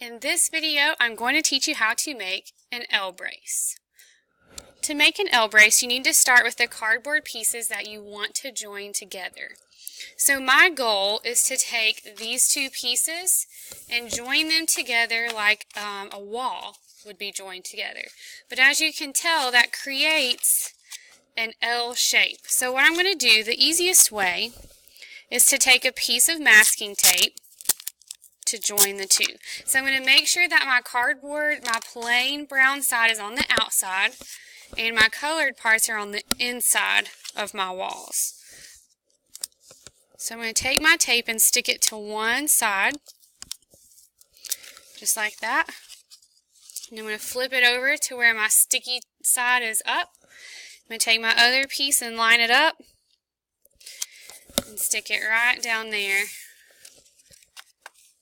In this video, I'm going to teach you how to make an L brace. To make an L brace, you need to start with the cardboard pieces that you want to join together. So my goal is to take these two pieces and join them together like um, a wall would be joined together. But as you can tell, that creates an L shape. So what I'm going to do, the easiest way, is to take a piece of masking tape to join the two. So I'm going to make sure that my cardboard, my plain brown side is on the outside and my colored parts are on the inside of my walls. So I'm going to take my tape and stick it to one side, just like that. And I'm going to flip it over to where my sticky side is up. I'm going to take my other piece and line it up and stick it right down there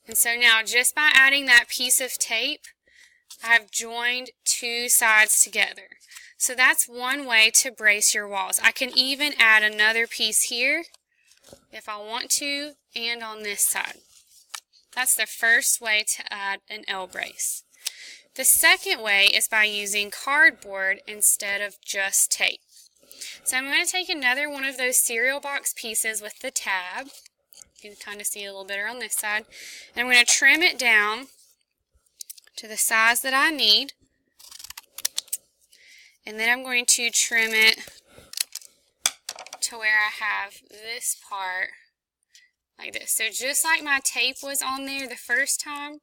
and so now just by adding that piece of tape, I've joined two sides together. So that's one way to brace your walls. I can even add another piece here if I want to and on this side. That's the first way to add an L brace. The second way is by using cardboard instead of just tape. So I'm going to take another one of those cereal box pieces with the tab you can kind of see a little better on this side. And I'm going to trim it down to the size that I need. And then I'm going to trim it to where I have this part like this. So just like my tape was on there the first time,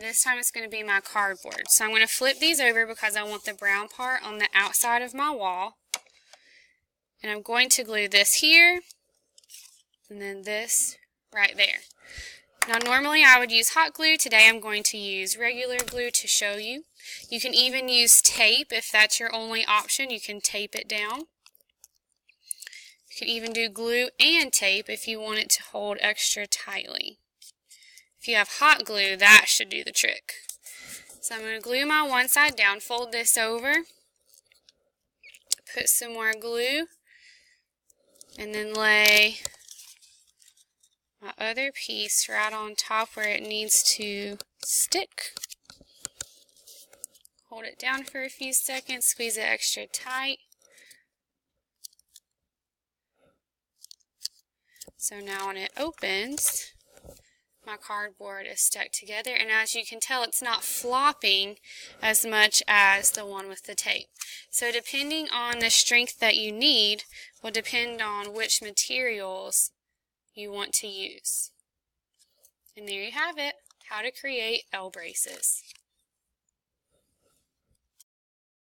this time it's going to be my cardboard. So I'm going to flip these over because I want the brown part on the outside of my wall. And I'm going to glue this here and then this right there. Now normally I would use hot glue. Today I'm going to use regular glue to show you. You can even use tape if that's your only option. You can tape it down. You can even do glue and tape if you want it to hold extra tightly. If you have hot glue, that should do the trick. So I'm going to glue my one side down, fold this over, put some more glue, and then lay my other piece right on top where it needs to stick. Hold it down for a few seconds, squeeze it extra tight. So now when it opens, my cardboard is stuck together and as you can tell it's not flopping as much as the one with the tape. So depending on the strength that you need will depend on which materials you want to use. And there you have it, how to create L braces.